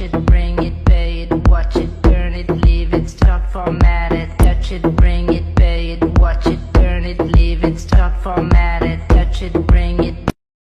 touch it, bring it, pay it, watch it, turn it, leave it, start format it, touch it, bring it, pay it, watch it, turn it, leave it, start format it,